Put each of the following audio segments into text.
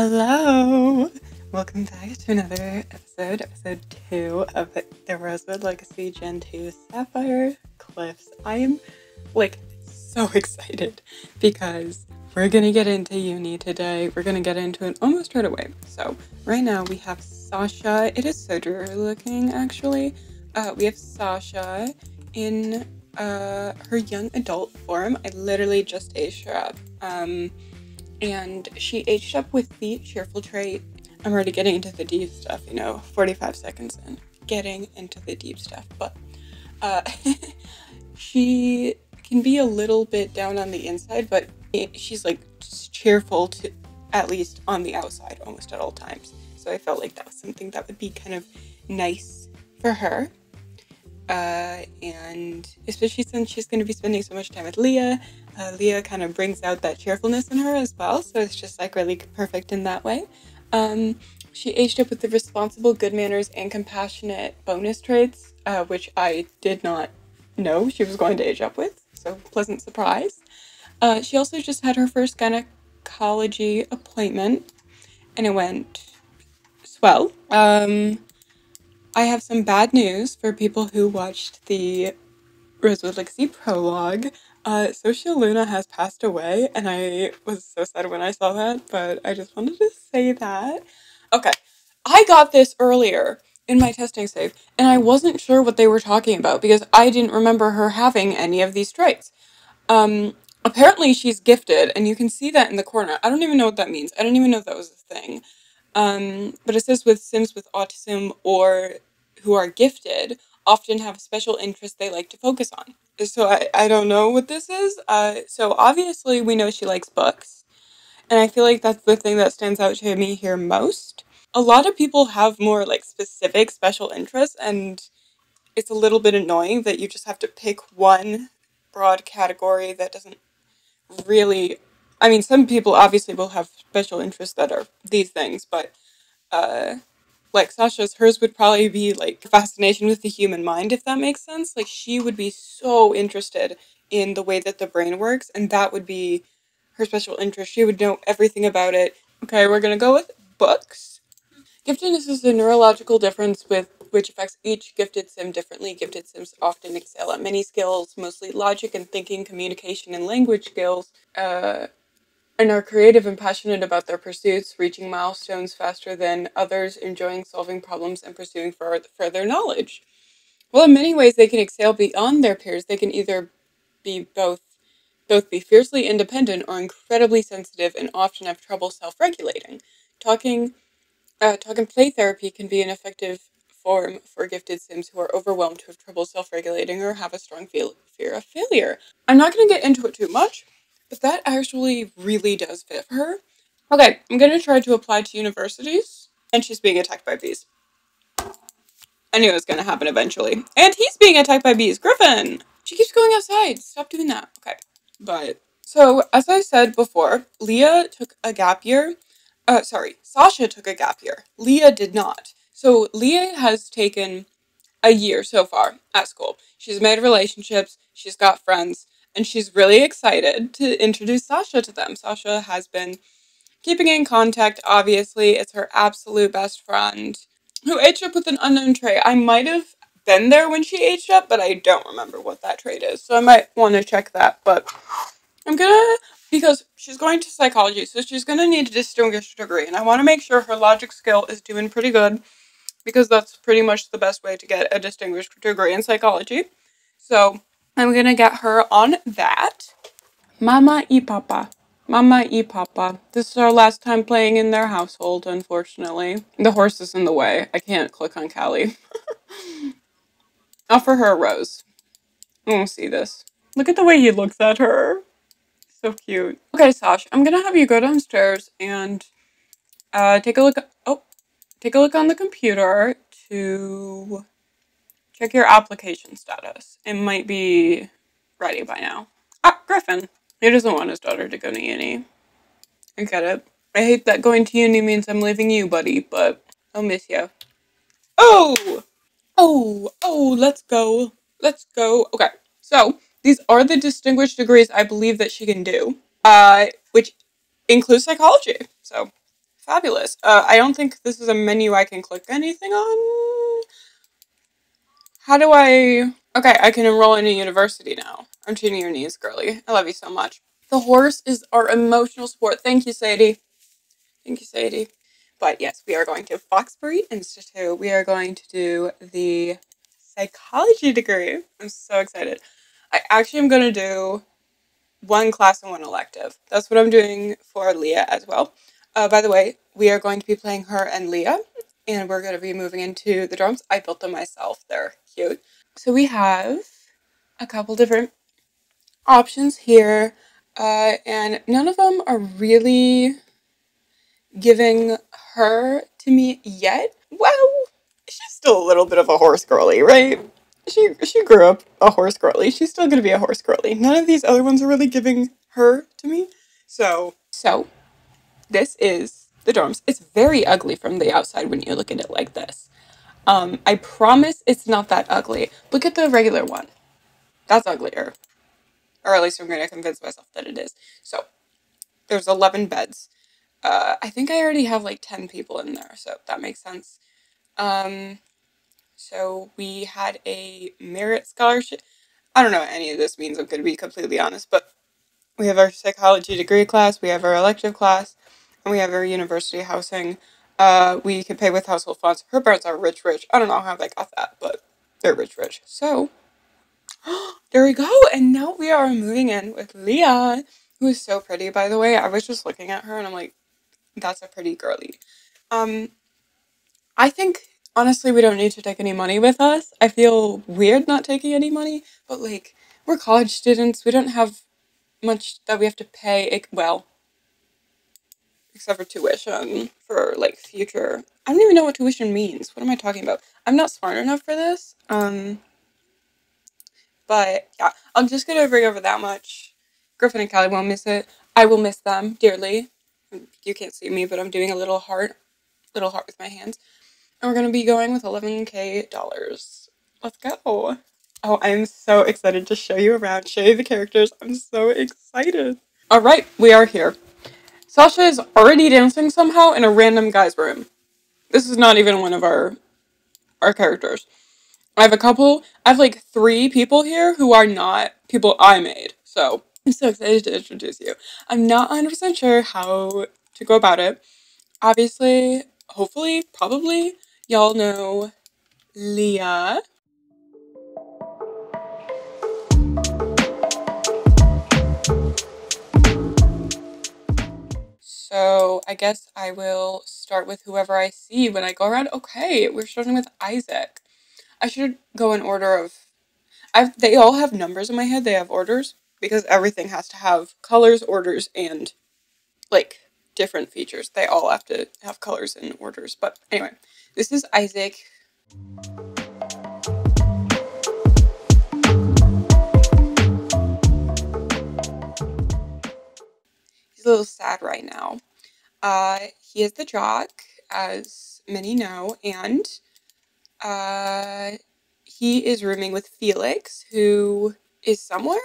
Hello! Welcome back to another episode, episode 2 of the Rosewood Legacy Gen 2 Sapphire Cliffs. I am like so excited because we're gonna get into uni today. We're gonna get into it almost right away. So, right now we have Sasha. It is so dreary looking actually. Uh, we have Sasha in uh, her young adult form. I literally just aged her up. Um, and she aged up with the cheerful trait. I'm already getting into the deep stuff, you know, 45 seconds in, getting into the deep stuff. But uh, she can be a little bit down on the inside, but she's like cheerful to at least on the outside almost at all times. So I felt like that was something that would be kind of nice for her. Uh, and especially since she's going to be spending so much time with Leah, uh, Leah kind of brings out that cheerfulness in her as well. So it's just like really perfect in that way. Um, she aged up with the responsible, good manners, and compassionate bonus traits, uh, which I did not know she was going to age up with. So pleasant surprise. Uh, she also just had her first gynecology appointment, and it went swell. Um, I have some bad news for people who watched the Rosewood Legacy prologue. Uh, Luna has passed away, and I was so sad when I saw that, but I just wanted to say that. Okay, I got this earlier in my testing save, and I wasn't sure what they were talking about because I didn't remember her having any of these traits. Um, apparently she's gifted, and you can see that in the corner. I don't even know what that means. I don't even know if that was a thing. Um, but it says with Sims with autism or who are gifted often have a special interest they like to focus on. So I, I don't know what this is. Uh, so obviously we know she likes books. And I feel like that's the thing that stands out to me here most. A lot of people have more like specific special interests and it's a little bit annoying that you just have to pick one broad category that doesn't really I mean some people obviously will have special interests that are these things, but uh like Sasha's, hers would probably be like fascination with the human mind, if that makes sense. Like she would be so interested in the way that the brain works, and that would be her special interest. She would know everything about it. Okay, we're gonna go with books. Giftedness is a neurological difference with which affects each gifted sim differently. Gifted sims often excel at many skills, mostly logic and thinking, communication, and language skills. Uh, and are creative and passionate about their pursuits, reaching milestones faster than others, enjoying solving problems and pursuing further knowledge. Well, in many ways, they can excel beyond their peers. They can either be both both be fiercely independent or incredibly sensitive and often have trouble self-regulating. Talking uh, talk and play therapy can be an effective form for gifted sims who are overwhelmed, who have trouble self-regulating, or have a strong feel- fear of failure. I'm not going to get into it too much but that actually really does fit her. Okay, I'm gonna try to apply to universities. And she's being attacked by bees. I knew it was gonna happen eventually. And he's being attacked by bees. Griffin! She keeps going outside. Stop doing that. Okay. But, so, as I said before, Leah took a gap year. Uh, sorry, Sasha took a gap year. Leah did not. So, Leah has taken a year so far at school. She's made relationships, she's got friends, and she's really excited to introduce Sasha to them. Sasha has been keeping in contact, obviously. It's her absolute best friend who aged up with an unknown trait. I might have been there when she aged up, but I don't remember what that trait is. So I might want to check that. But I'm gonna, because she's going to psychology, so she's gonna need a distinguished degree. And I want to make sure her logic skill is doing pretty good because that's pretty much the best way to get a distinguished degree in psychology. So I'm gonna get her on that. Mama y Papa. Mama y Papa. This is our last time playing in their household, unfortunately. The horse is in the way. I can't click on Callie. Offer her a rose. I see this. Look at the way he looks at her. So cute. Okay, Sash, I'm gonna have you go downstairs and uh, take a look. Oh, take a look on the computer to Check your application status. It might be ready by now. Ah, Griffin. He doesn't want his daughter to go to uni. I get it. I hate that going to uni means I'm leaving you, buddy, but I'll miss you. Oh! Oh, oh, let's go. Let's go. Okay, so these are the distinguished degrees I believe that she can do, uh, which includes psychology. So, Fabulous. Uh, I don't think this is a menu I can click anything on. How do I... Okay, I can enroll in a university now. I'm tuning your knees, girly. I love you so much. The horse is our emotional support. Thank you, Sadie. Thank you, Sadie. But yes, we are going to Foxbury Institute. We are going to do the psychology degree. I'm so excited. I actually am going to do one class and one elective. That's what I'm doing for Leah as well. Uh, by the way, we are going to be playing her and Leah, and we're going to be moving into the drums. I built them myself. They're cute. So we have a couple different options here, uh, and none of them are really giving her to me yet. Well, she's still a little bit of a horse girly, right? She she grew up a horse girly. She's still gonna be a horse girly. None of these other ones are really giving her to me. So so this is the dorms. It's very ugly from the outside when you look at it like this. Um, I promise it's not that ugly. Look at the regular one. That's uglier. Or at least I'm going to convince myself that it is. So, there's 11 beds. Uh, I think I already have like 10 people in there, so that makes sense. Um, so we had a merit scholarship. I don't know what any of this means, I'm going to be completely honest, but we have our psychology degree class, we have our elective class, and we have our university housing. Uh, we can pay with household funds. Her parents are rich, rich. I don't know how they got that, but they're rich, rich. So, there we go. And now we are moving in with Leah, who is so pretty, by the way. I was just looking at her and I'm like, that's a pretty girly. Um, I think honestly we don't need to take any money with us. I feel weird not taking any money, but like we're college students. We don't have much that we have to pay. It, Well, except for tuition for like future. I don't even know what tuition means. What am I talking about? I'm not smart enough for this. Um, but yeah, I'm just gonna bring over that much. Griffin and Callie won't miss it. I will miss them dearly you can't see me, but I'm doing a little heart, little heart with my hands. And we're gonna be going with 11k dollars. Let's go. Oh, I'm so excited to show you around, show you the characters. I'm so excited. All right, we are here. Sasha is already dancing somehow in a random guy's room. This is not even one of our our characters. I have a couple, I have like three people here who are not people I made. So I'm so excited to introduce you. I'm not 100% sure how to go about it. Obviously, hopefully, probably, y'all know Leah. I guess I will start with whoever I see when I go around. Okay, we're starting with Isaac. I should go in order of. I've, they all have numbers in my head. They have orders because everything has to have colors, orders, and like different features. They all have to have colors and orders. But anyway, this is Isaac. He's a little sad right now. Uh, he is the jock, as many know, and uh, he is rooming with Felix, who is somewhere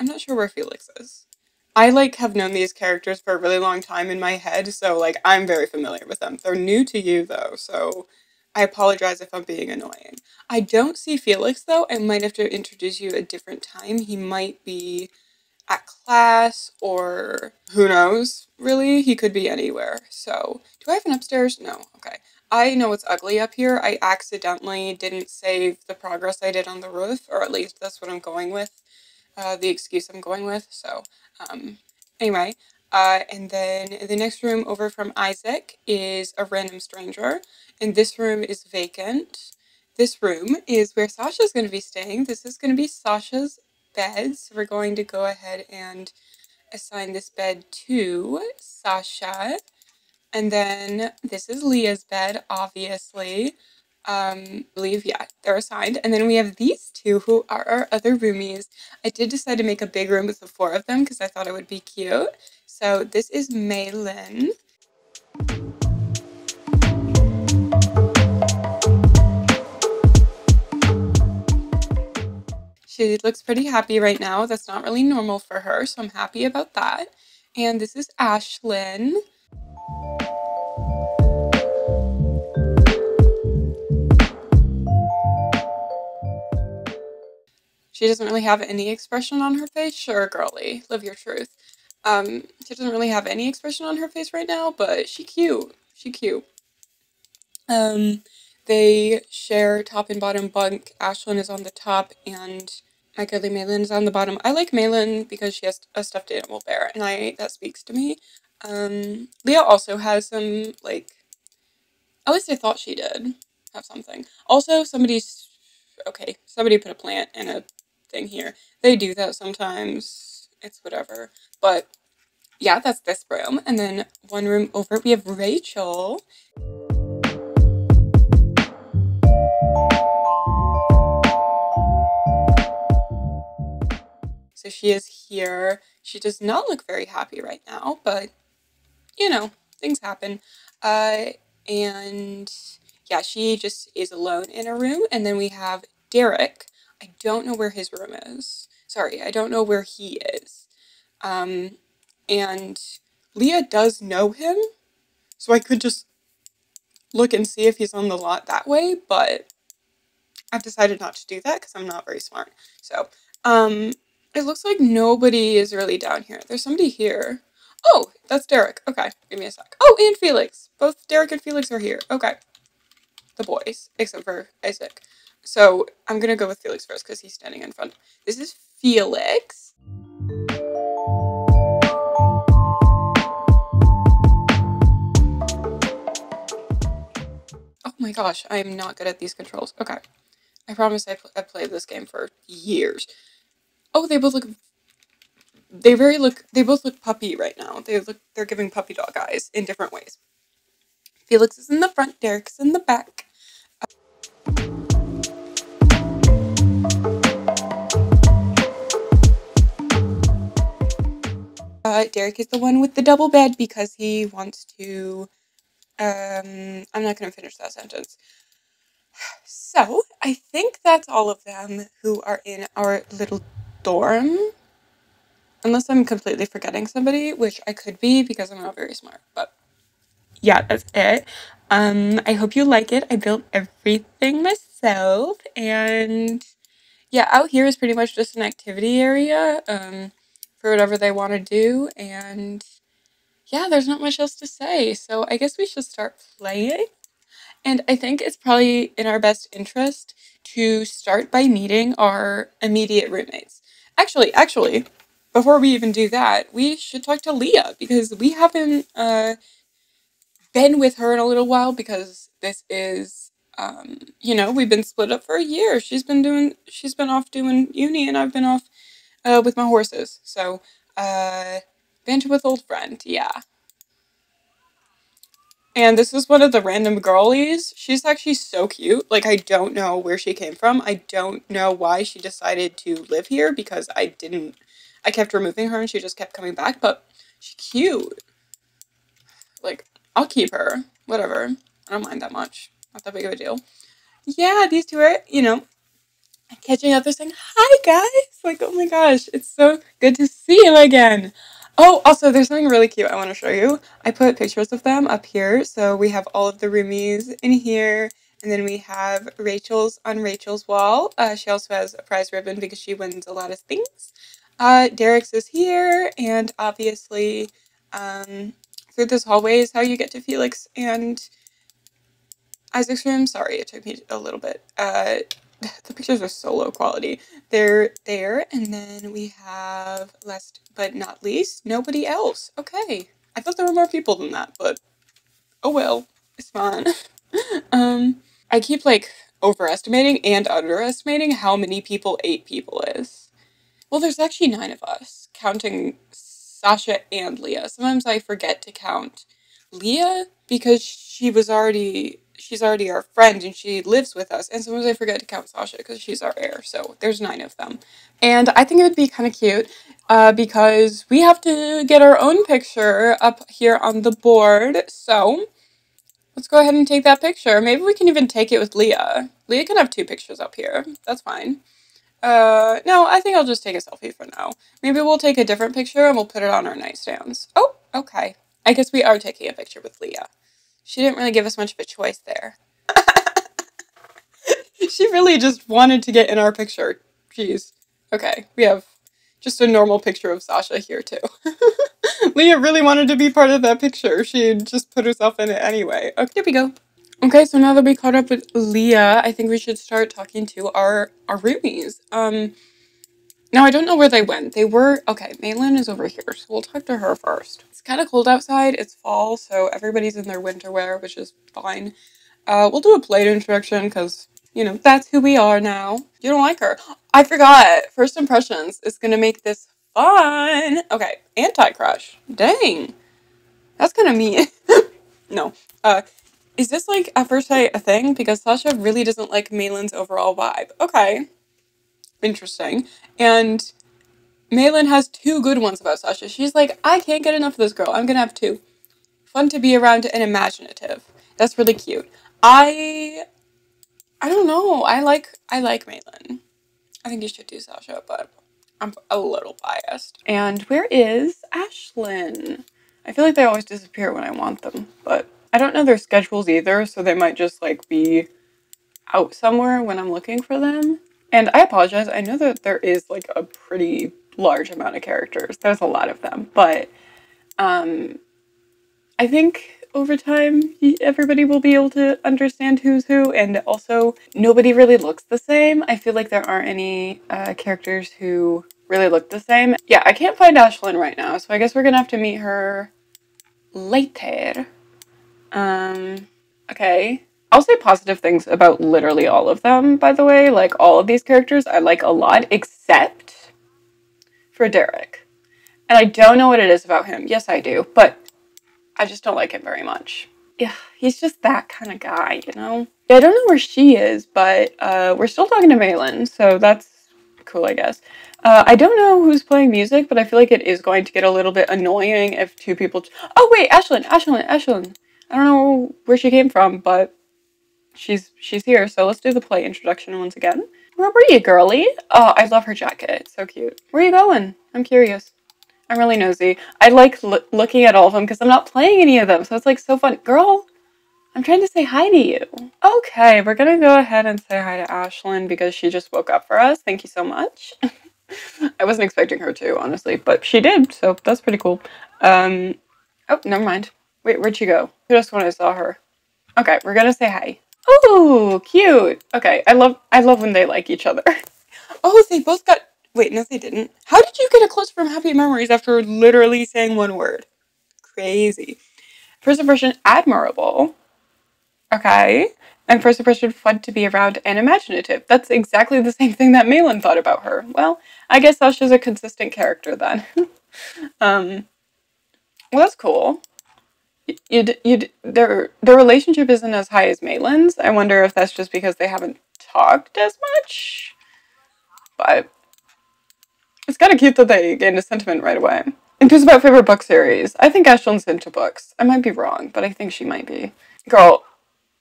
I'm not sure where Felix is. I like have known these characters for a really long time in my head, so like I'm very familiar with them. They're new to you though, so I apologize if I'm being annoying. I don't see Felix though. I might have to introduce you a different time. He might be at class or who knows, really? He could be anywhere. So, do I have an upstairs? No. Okay. I know it's ugly up here. I accidentally didn't save the progress I did on the roof, or at least that's what I'm going with uh, the excuse I'm going with. So, um, anyway, uh, and then the next room over from Isaac is a random stranger, and this room is vacant. This room is where Sasha's going to be staying. This is going to be Sasha's bed, so we're going to go ahead and assign this bed to Sasha. And then this is Leah's bed, obviously um, believe, yeah, they're assigned. And then we have these two who are our other roomies. I did decide to make a big room with the four of them because I thought it would be cute. So this is Maylin. She looks pretty happy right now. That's not really normal for her, so I'm happy about that. And this is Ashlyn. She doesn't really have any expression on her face. Sure, girly, live your truth. Um, she doesn't really have any expression on her face right now, but she cute. She cute. Um, they share top and bottom bunk. Ashlyn is on the top, and my girly Malin is on the bottom. I like Malin because she has a stuffed animal bear, and I that speaks to me. Um, Leah also has some like. At least I thought she did have something. Also, somebody's okay. Somebody put a plant in a thing here. They do that sometimes. It's whatever. But yeah, that's this room. And then one room over, we have Rachel. She is here. She does not look very happy right now, but you know, things happen. Uh, and yeah, she just is alone in a room. And then we have Derek. I don't know where his room is. Sorry, I don't know where he is. Um, and Leah does know him, so I could just look and see if he's on the lot that way, but I've decided not to do that because I'm not very smart. So, um, it looks like nobody is really down here. There's somebody here. Oh, that's Derek. Okay, give me a sec. Oh, and Felix. Both Derek and Felix are here. Okay. The boys, except for Isaac. So I'm gonna go with Felix first because he's standing in front. This is Felix. Oh my gosh, I am not good at these controls. Okay. I promise I pl I've played this game for years. Oh, they both look. They very look. They both look puppy right now. They look. They're giving puppy dog eyes in different ways. Felix is in the front. Derek's in the back. Uh, Derek is the one with the double bed because he wants to. Um, I'm not going to finish that sentence. So, I think that's all of them who are in our little dorm. Unless I'm completely forgetting somebody, which I could be because I'm not very smart. But yeah, that's it. Um, I hope you like it. I built everything myself. And yeah, out here is pretty much just an activity area um, for whatever they want to do. And yeah, there's not much else to say. So I guess we should start playing. And I think it's probably in our best interest to start by meeting our immediate roommates. Actually, actually, before we even do that, we should talk to Leah because we haven't uh, been with her in a little while because this is, um, you know, we've been split up for a year. She's been doing, she's been off doing uni, and I've been off uh, with my horses. So, uh, banter with old friend, yeah. And this is one of the random girlies. She's actually so cute. Like, I don't know where she came from. I don't know why she decided to live here because I didn't. I kept removing her and she just kept coming back, but she's cute. Like, I'll keep her. Whatever. I don't mind that much. Not that big of a deal. Yeah, these two are, you know, catching up. They're saying, hi, guys. Like, oh my gosh, it's so good to see you again. Oh, also, there's something really cute I want to show you. I put pictures of them up here. So we have all of the roomies in here. And then we have Rachel's on Rachel's wall. Uh, she also has a prize ribbon because she wins a lot of things. Uh, Derek's is here. And obviously, um, through this hallway is how you get to Felix and Isaac's room. Sorry, it took me a little bit. Uh, the pictures are so low quality. They're there, and then we have, last but not least, nobody else. Okay. I thought there were more people than that, but oh well. It's fine. um, I keep, like, overestimating and underestimating how many people eight people is. Well, there's actually nine of us, counting Sasha and Leah. Sometimes I forget to count Leah because she was already she's already our friend and she lives with us. And sometimes I forget to count Sasha because she's our heir. So there's nine of them. And I think it would be kind of cute uh, because we have to get our own picture up here on the board. So let's go ahead and take that picture. Maybe we can even take it with Leah. Leah can have two pictures up here. That's fine. Uh, no, I think I'll just take a selfie for now. Maybe we'll take a different picture and we'll put it on our nightstands. Oh, okay. I guess we are taking a picture with Leah. She didn't really give us much of a choice there. she really just wanted to get in our picture. Jeez. Okay, we have just a normal picture of Sasha here too. Leah really wanted to be part of that picture. She just put herself in it anyway. Okay, here we go. Okay, so now that we caught up with Leah, I think we should start talking to our our roomies. Um, now I don't know where they went. They were okay. Maylin is over here, so we'll talk to her first. It's kind of cold outside. It's fall, so everybody's in their winter wear, which is fine. Uh, we'll do a plate introduction because you know that's who we are now. You don't like her? I forgot. First impressions is gonna make this fun. Okay, anti crush. Dang, that's kind of mean. no. Uh, is this like at first sight a thing? Because Sasha really doesn't like Maylin's overall vibe. Okay. Interesting. And Maylin has two good ones about Sasha. She's like, I can't get enough of this girl. I'm gonna have two. Fun to be around and imaginative. That's really cute. I I don't know. I like I like Maylin. I think you should do Sasha, but I'm a little biased. And where is Ashlyn? I feel like they always disappear when I want them, but I don't know their schedules either, so they might just like be out somewhere when I'm looking for them. And I apologize. I know that there is like a pretty large amount of characters. There's a lot of them, but um I think over time everybody will be able to understand who's who and also nobody really looks the same. I feel like there aren't any uh, characters who really look the same. Yeah, I can't find Ashlyn right now, so I guess we're gonna have to meet her later. Um, okay. I'll say positive things about literally all of them, by the way. Like, all of these characters I like a lot, except for Derek. And I don't know what it is about him. Yes, I do, but I just don't like him very much. Yeah, he's just that kind of guy, you know? I don't know where she is, but uh, we're still talking to Maylin, so that's cool, I guess. Uh, I don't know who's playing music, but I feel like it is going to get a little bit annoying if two people. oh wait, Ashlyn, Ashlyn, Ashlyn. I don't know where she came from, but she's she's here. So let's do the play introduction once again. Where were you, girly? Oh, I love her jacket. It's so cute. Where are you going? I'm curious. I'm really nosy. I like looking at all of them because I'm not playing any of them, so it's like so fun. Girl, I'm trying to say hi to you. Okay, we're gonna go ahead and say hi to Ashlyn because she just woke up for us. Thank you so much. I wasn't expecting her to, honestly, but she did, so that's pretty cool. Um, oh, never mind. Wait, where'd she go? Just when I saw her. Okay, we're gonna say hi. Oh, cute. Okay, I love I love when they like each other. oh, they both got. Wait, no, they didn't. How did you get a close from Happy Memories after literally saying one word? Crazy. First impression, admirable. Okay. And first impression, fun to be around and imaginative. That's exactly the same thing that Maylin thought about her. Well, I guess Sasha's a consistent character then. um, well, that's cool you you their their relationship isn't as high as Maylin's. I wonder if that's just because they haven't talked as much. But it's kind of cute that they gained a sentiment right away. And who's about favorite book series? I think Ashlyn's into books. I might be wrong, but I think she might be. Girl,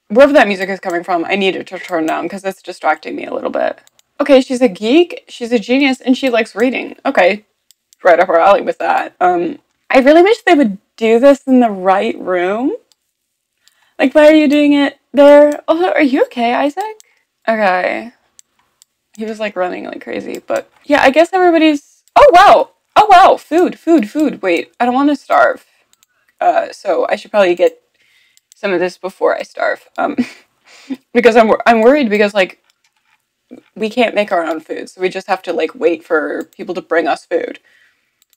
wherever that music is coming from, I need it to turn down because it's distracting me a little bit. Okay, she's a geek, she's a genius, and she likes reading. Okay, right up her alley with that. Um, I really wish they would do this in the right room. Like, why are you doing it there? Also, are you okay, Isaac? Okay. He was like running like crazy, but yeah, I guess everybody's. Oh wow! Oh wow! Food, food, food. Wait, I don't want to starve. Uh, so I should probably get some of this before I starve. Um, because I'm I'm worried because like we can't make our own food, so we just have to like wait for people to bring us food.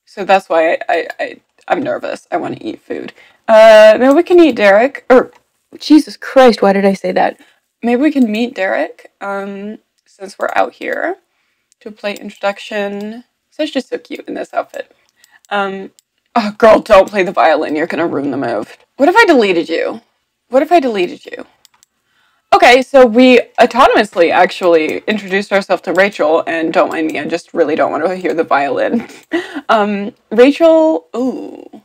So that's why I, I, I I'm nervous. I want to eat food. Uh, maybe we can eat Derek. Or Jesus Christ, why did I say that? Maybe we can meet Derek. Um, since we're out here to play introduction. It's just so cute in this outfit. Um, oh, girl, don't play the violin. You're gonna ruin the move. What if I deleted you? What if I deleted you? Okay, so we autonomously actually introduced ourselves to Rachel, and don't mind me, I just really don't want to hear the violin. um, Rachel, ooh.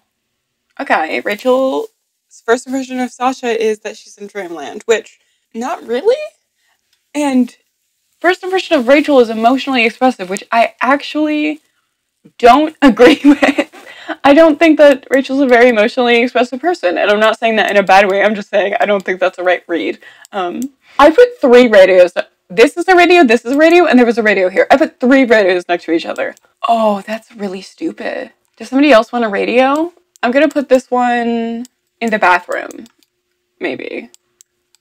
Okay, Rachel's first impression of Sasha is that she's in Dreamland, which, not really? And first impression of Rachel is emotionally expressive, which I actually don't agree with. I don't think that Rachel's a very emotionally expressive person, and I'm not saying that in a bad way. I'm just saying I don't think that's a right read. Um, I put three radios this is a radio, this is a radio, and there was a radio here. I put three radios next to each other. Oh, that's really stupid. Does somebody else want a radio? I'm gonna put this one in the bathroom. Maybe.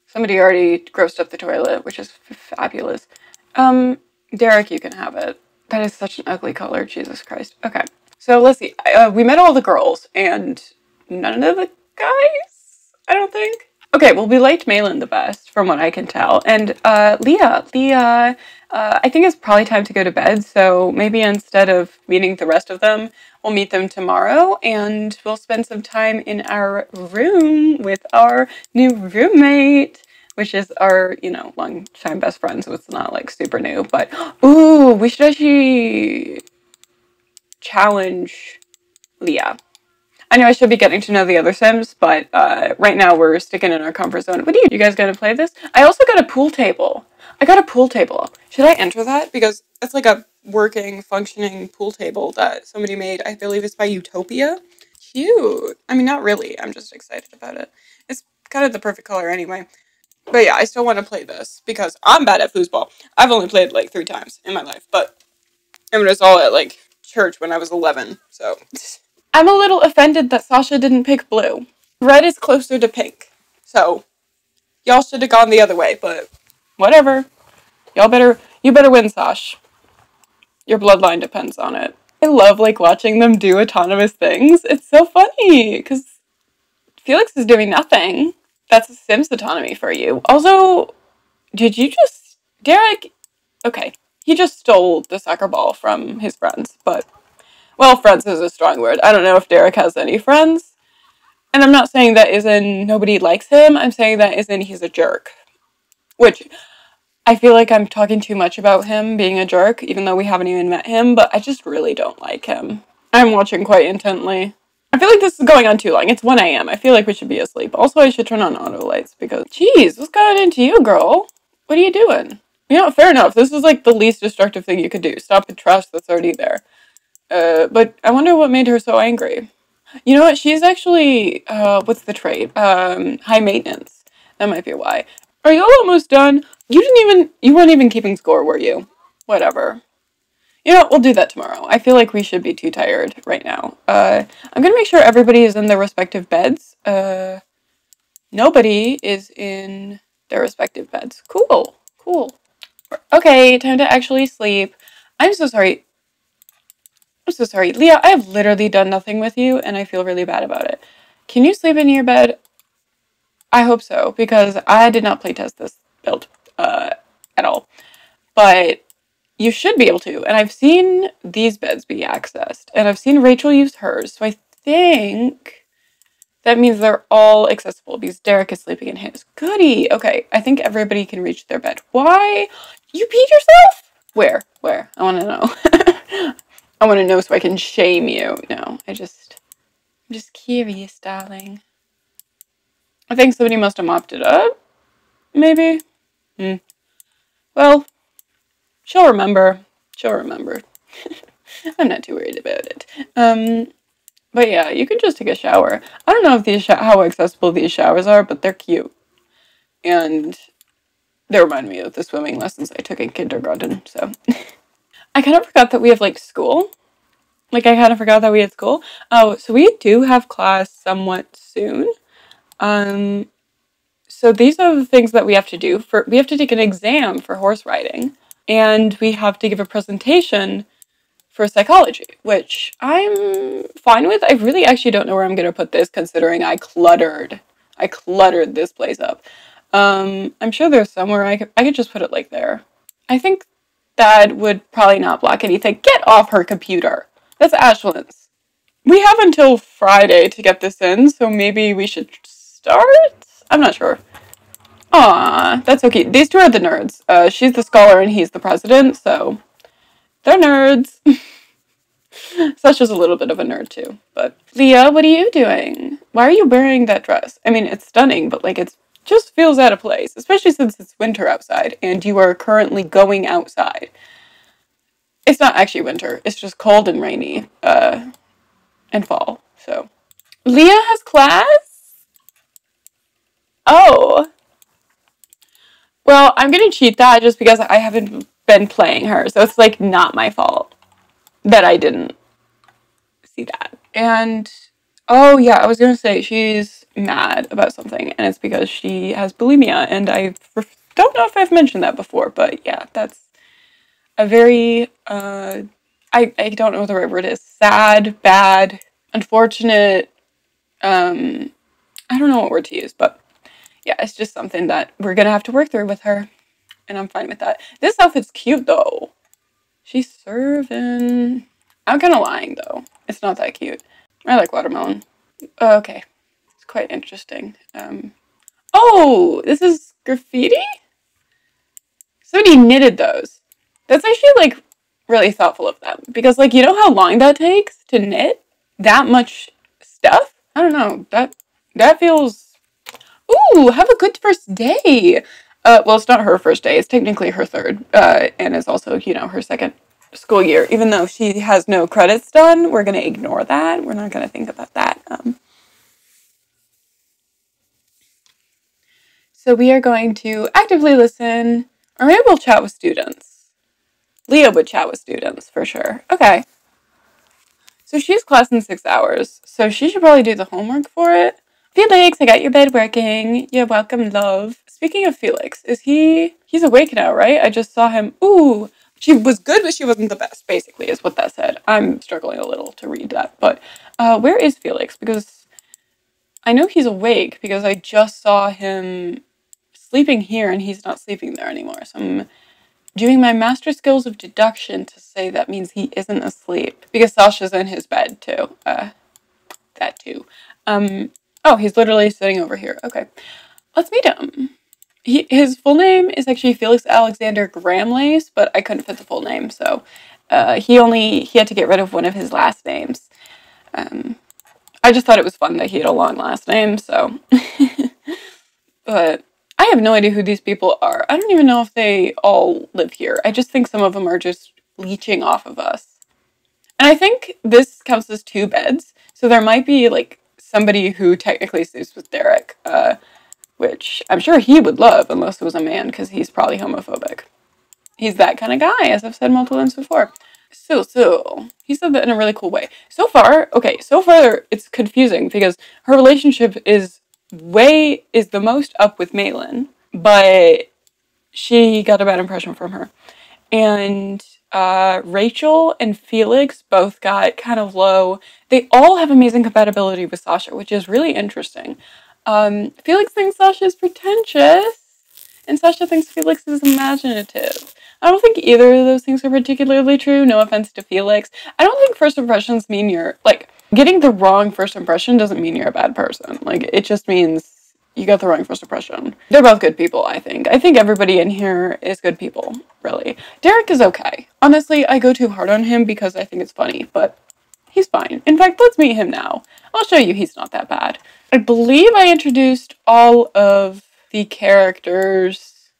Somebody already grossed up the toilet, which is fabulous. Um, Derek, you can have it. That is such an ugly color, Jesus Christ. Okay, so let's see. Uh, we met all the girls, and none of the guys, I don't think. Okay, well, we liked Malin the best, from what I can tell. And uh, Leah, Leah, uh, I think it's probably time to go to bed. So maybe instead of meeting the rest of them, we'll meet them tomorrow and we'll spend some time in our room with our new roommate, which is our, you know, long time best friend. So it's not like super new. But, ooh, we should actually challenge Leah. I know I should be getting to know the other Sims, but uh, right now we're sticking in our comfort zone. What do you, you guys gonna play this? I also got a pool table. I got a pool table. Should I enter that? Because it's like a working, functioning pool table that somebody made. I believe it's by Utopia. Cute. I mean, not really. I'm just excited about it. It's kind of the perfect color anyway. But yeah, I still want to play this because I'm bad at foosball. I've only played like three times in my life, but I mean, it's all at like church when I was 11, so. I'm a little offended that Sasha didn't pick blue. Red is closer to pink. So, y'all should have gone the other way, but whatever. Y'all better, you better win, Sash. Your bloodline depends on it. I love, like, watching them do autonomous things. It's so funny, because Felix is doing nothing. That's Sims autonomy for you. Also, did you just... Derek... Okay, he just stole the soccer ball from his friends, but well, friends is a strong word. I don't know if Derek has any friends. And I'm not saying that isn't nobody likes him. I'm saying that isn't he's a jerk. Which I feel like I'm talking too much about him being a jerk, even though we haven't even met him, but I just really don't like him. I'm watching quite intently. I feel like this is going on too long. It's 1 a.m. I feel like we should be asleep. Also, I should turn on auto lights because, jeez, what's going into you, girl? What are you doing? You know, fair enough. This is like the least destructive thing you could do. Stop the trash that's already there. Uh, but I wonder what made her so angry. You know what? She's actually, uh, what's the trait? Um, high maintenance. That might be why. Are you all almost done? You didn't even, you weren't even keeping score, were you? Whatever. You know, we'll do that tomorrow. I feel like we should be too tired right now. Uh, I'm gonna make sure everybody is in their respective beds. Uh, nobody is in their respective beds. Cool, cool. Okay, time to actually sleep. I'm so sorry. I'm so sorry. Leah, I have literally done nothing with you and I feel really bad about it. Can you sleep in your bed? I hope so, because I did not playtest this build uh, at all. But you should be able to. And I've seen these beds be accessed. And I've seen Rachel use hers. So I think that means they're all accessible because Derek is sleeping in his. Goody. Okay, I think everybody can reach their bed. Why? You peed yourself? Where? Where? I want to know. I want to know so I can shame you. No, I just, I'm just curious, darling. I think somebody must have mopped it up. Maybe. Hmm. Well, she'll remember. She'll remember. I'm not too worried about it. Um, but yeah, you can just take a shower. I don't know if these how accessible these showers are, but they're cute. And they remind me of the swimming lessons I took in kindergarten, so. I kind of forgot that we have like school. Like I kind of forgot that we had school. Oh, so we do have class somewhat soon. Um, so these are the things that we have to do for. We have to take an exam for horse riding, and we have to give a presentation for psychology, which I'm fine with. I really actually don't know where I'm gonna put this, considering I cluttered. I cluttered this place up. Um, I'm sure there's somewhere I could. I could just put it like there. I think that would probably not block anything. Get off her computer. That's Ashlyn's. We have until Friday to get this in, so maybe we should start? I'm not sure. Aw, that's okay. These two are the nerds. Uh, she's the scholar and he's the president, so they're nerds. Such Sasha's a little bit of a nerd too, but Leah, what are you doing? Why are you wearing that dress? I mean, it's stunning, but like it's just feels out of place, especially since it's winter outside and you are currently going outside. It's not actually winter, it's just cold and rainy uh, and fall. So, Leah has class? Oh. Well, I'm gonna cheat that just because I haven't been playing her, so it's like not my fault that I didn't see that. And oh yeah, I was gonna say she's mad about something, and it's because she has bulimia, and I don't know if I've mentioned that before, but yeah, that's a very uh, I I don't know what the right word is. Sad, bad, unfortunate. Um, I don't know what word to use, but yeah, it's just something that we're gonna have to work through with her, and I'm fine with that. This outfit's cute though. She's serving. I'm kind of lying though. It's not that cute. I like watermelon. Okay, it's quite interesting. Um, oh, this is graffiti. Somebody knitted those. That's actually like really thoughtful of them because like you know how long that takes to knit that much stuff. I don't know that that feels. Ooh, have a good first day. Uh, well, it's not her first day. It's technically her third, uh, and it's also you know her second school year. Even though she has no credits done, we're gonna ignore that. We're not gonna think about that. Um, so we are going to actively listen, or maybe we'll chat with students. Leah would chat with students for sure. Okay. So she's class in six hours, so she should probably do the homework for it. Felix, I got your bed working. You're welcome, love. Speaking of Felix, is he he's awake now, right? I just saw him. Ooh, she was good, but she wasn't the best. Basically, is what that said. I'm struggling a little to read that, but uh, where is Felix? Because I know he's awake because I just saw him sleeping here, and he's not sleeping there anymore. So I'm doing my master skills of deduction to say that means he isn't asleep because Sasha's in his bed too. Uh, that too. Um, oh, he's literally sitting over here. Okay, let's meet him. He, his full name is actually Felix Alexander Gramlace, but I couldn't fit the full name, so uh, he only he had to get rid of one of his last names. Um, I just thought it was fun that he had a long last name, so. but I have no idea who these people are. I don't even know if they all live here. I just think some of them are just leeching off of us. And I think this counts as two beds. So there might be like somebody who technically sleeps with Derek, uh, which I'm sure he would love unless it was a man because he's probably homophobic. He's that kind of guy, as I've said multiple times before. So, so, he said that in a really cool way. So far, okay, so far it's confusing because her relationship is way is the most up with Malin, but she got a bad impression from her. And uh, Rachel and Felix both got kind of low. They all have amazing compatibility with Sasha, which is really interesting. Um, Felix thinks Sasha is pretentious, and Sasha thinks Felix is imaginative. I don't think either of those things are particularly true. No offense to Felix. I don't think first impressions mean you're like getting the wrong first impression doesn't mean you're a bad person. Like it just means you got the wrong first impression. They're both good people, I think. I think everybody in here is good people, really. Derek is okay. Honestly, I go too hard on him because I think it's funny, but he's fine. In fact, let's meet him now. I'll show you he's not that bad. I believe I introduced all of the characters.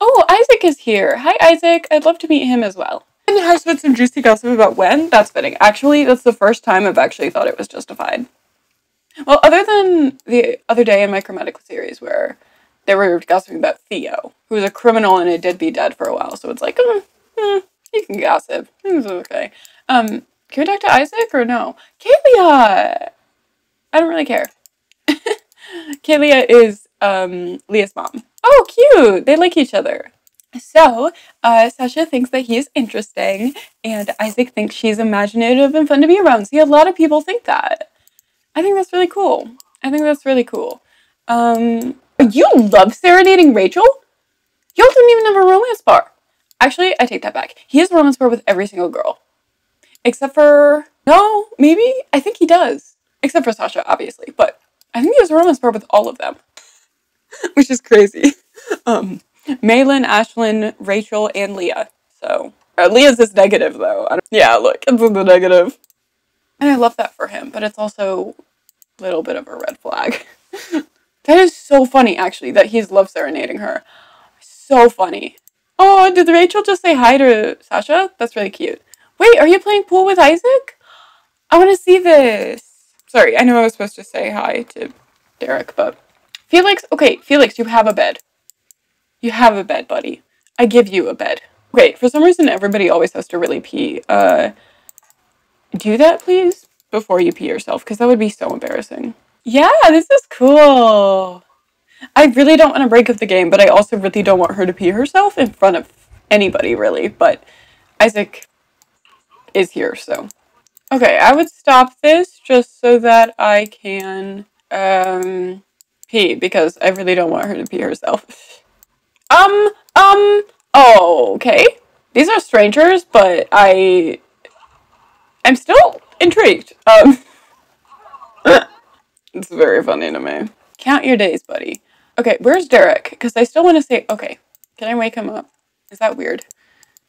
Oh, Isaac is here. Hi, Isaac. I'd love to meet him as well. And I spent some juicy gossip about when. That's fitting. Actually, that's the first time I've actually thought it was justified. Well, other than the other day in my chromatic series where they were gossiping about Theo, who was a criminal and it did be dead for a while, so it's like, mm, mm, you can gossip. It's okay. Um, can we talk to Isaac or no? Kalia! I don't really care. Kalia is um, Leah's mom. Oh, cute! They like each other. So, uh, Sasha thinks that he is interesting, and Isaac thinks she's imaginative and fun to be around. See, a lot of people think that. I think that's really cool. I think that's really cool. Um, you love serenading Rachel? Y'all didn't even have a romance bar. Actually, I take that back. He has a romance bar with every single girl. Except for, no, maybe? I think he does. Except for Sasha, obviously. But I think he has a romance bar with all of them. Which is crazy. Um, Malin, Ashlyn, Rachel, and Leah. So, uh, Leah's is negative though. yeah, look, it's in the negative. And I love that for him, but it's also a little bit of a red flag. that is so funny, actually, that he's love serenading her. So funny. Oh, did Rachel just say hi to Sasha? That's really cute. Wait, are you playing pool with Isaac? I want to see this. Sorry, I know I was supposed to say hi to Derek, but Felix, okay, Felix, you have a bed. You have a bed, buddy. I give you a bed. Okay, for some reason, everybody always has to really pee. Uh, do that, please, before you pee yourself, because that would be so embarrassing. Yeah, this is cool. I really don't want to break up the game, but I also really don't want her to pee herself in front of anybody, really. But Isaac is here, so. Okay, I would stop this just so that I can um, pee, because I really don't want her to pee herself. um, um, oh, okay. These are strangers, but I I'm still intrigued. Um, it's very funny to me. Count your days, buddy. Okay, where's Derek? Because I still want to say, okay, can I wake him up? Is that weird?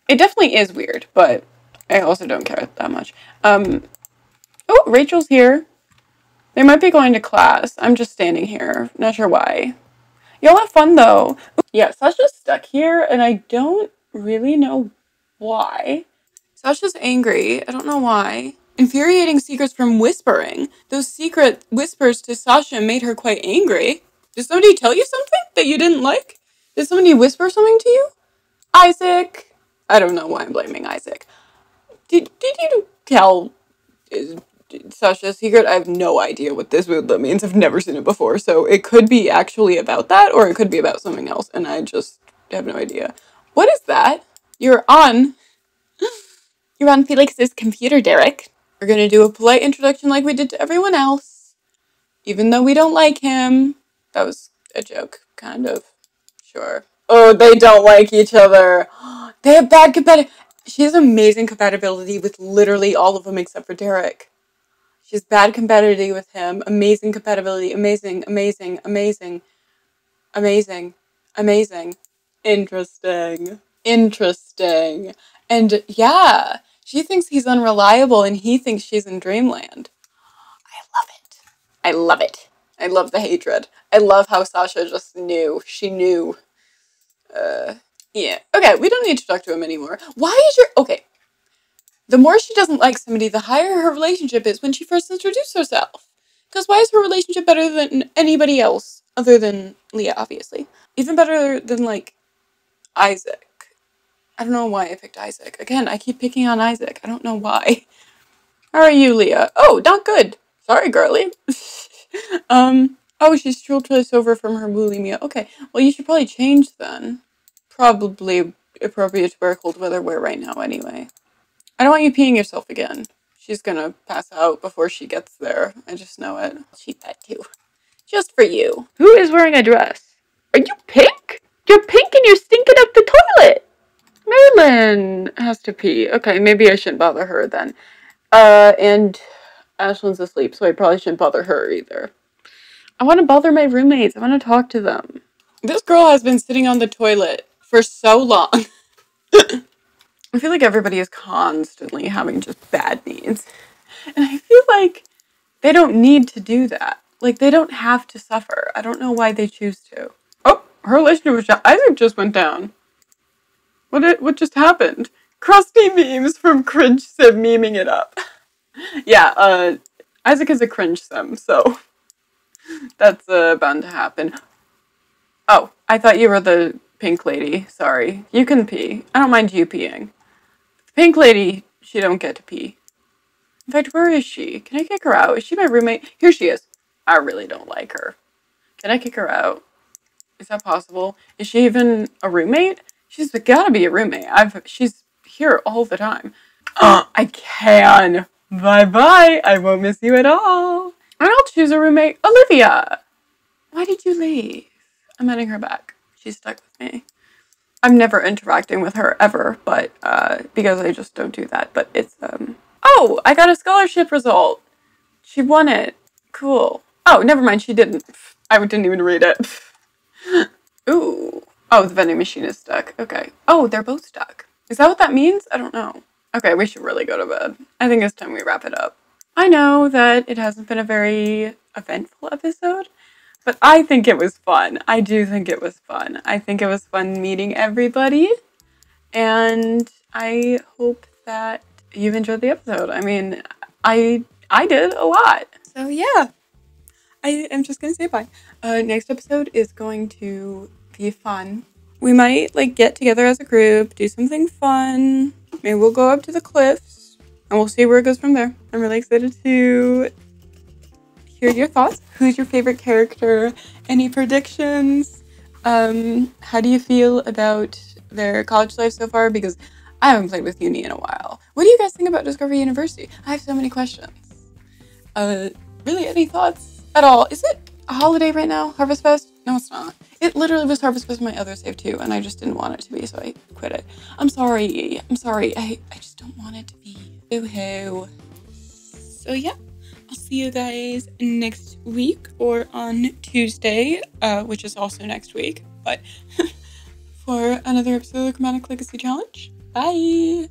It definitely is weird, but I also don't care that much. Um, oh, Rachel's here. They might be going to class. I'm just standing here. Not sure why. Y'all have fun though. Yeah, Sasha's stuck here, and I don't really know why. Sasha's angry. I don't know why. Infuriating secrets from whispering. Those secret whispers to Sasha made her quite angry. Did somebody tell you something that you didn't like? Did somebody whisper something to you? Isaac. I don't know why I'm blaming Isaac. Did, did you tell Sasha a secret? I have no idea what this word means. I've never seen it before. So it could be actually about that or it could be about something else. And I just have no idea. What is that? You're on. You're on Felix's computer, Derek. We're gonna do a polite introduction like we did to everyone else. Even though we don't like him. That was a joke, kind of. Sure. Oh, they don't like each other. They have bad compatibility. She has amazing compatibility with literally all of them except for Derek. She has bad compatibility with him. Amazing compatibility. Amazing, amazing, amazing, amazing, amazing. Interesting. Interesting. And yeah, she thinks he's unreliable and he thinks she's in dreamland. I love it. I love it. I love the hatred. I love how Sasha just knew. She knew. Uh, yeah. Okay, we don't need to talk to him anymore. Why is your. Okay. The more she doesn't like somebody, the higher her relationship is when she first introduced herself. Because why is her relationship better than anybody else other than Leah, obviously? Even better than, like, Isaac. I don't know why I picked Isaac. Again, I keep picking on Isaac. I don't know why. How are you, Leah? Oh, not good. Sorry, girly. um, oh, she's still twice over from her bulimia. Okay, well, you should probably change then. Probably appropriate to wear cold weather wear right now anyway. I don't want you peeing yourself again. She's gonna pass out before she gets there. I just know it. I'll cheat that too. Just for you. Who is wearing a dress? Are you pink? You're pink and you're stinking up the toilet! Marilyn has to pee. Okay, maybe I shouldn't bother her then. Uh, and Ashlyn's asleep, so I probably shouldn't bother her either. I want to bother my roommates. I want to talk to them. This girl has been sitting on the toilet for so long. I feel like everybody is constantly having just bad needs. And I feel like they don't need to do that. Like, they don't have to suffer. I don't know why they choose to. Oh, her relationship with Isaac just went down. What it, what just happened? Crusty memes from Cringe Sim memeing it up. yeah, uh, Isaac is a cringe sim, so that's uh, bound to happen. Oh, I thought you were the pink lady. Sorry. You can pee. I don't mind you peeing. The pink lady, she don't get to pee. In fact, where is she? Can I kick her out? Is she my roommate? Here she is. I really don't like her. Can I kick her out? Is that possible? Is she even a roommate? She's gotta be a roommate. I've she's here all the time. Uh, I can. Bye bye. I won't miss you at all. And I'll choose a roommate, Olivia. Why did you leave? I'm adding her back. She's stuck with me. I'm never interacting with her ever, but uh, because I just don't do that. But it's um. Oh, I got a scholarship result. She won it. Cool. Oh, never mind. She didn't. I didn't even read it. Ooh. Oh, the vending machine is stuck. Okay. Oh, they're both stuck. Is that what that means? I don't know. Okay, we should really go to bed. I think it's time we wrap it up. I know that it hasn't been a very eventful episode, but I think it was fun. I do think it was fun. I think it was fun meeting everybody, and I hope that you've enjoyed the episode. I mean, I I did a lot. So yeah, I am just gonna say bye. Uh, next episode is going to be fun. we might like get together as a group, do something fun. Maybe we'll go up to the cliffs and we'll see where it goes from there. I'm really excited to hear your thoughts. Who's your favorite character? Any predictions? Um, how do you feel about their college life so far? Because I haven't played with Uni in a while. What do you guys think about Discovery University? I have so many questions. Uh, really, any thoughts at all? Is it a holiday right now? Harvest Fest? No, it's not. It literally was Harvest Fest my other save too, and I just didn't want it to be, so I quit it. I'm sorry. I'm sorry. I, I just don't want it to be. Boo hoo. So, yeah. I'll see you guys next week or on Tuesday, uh, which is also next week, but for another episode of the Chromatic Legacy Challenge. Bye!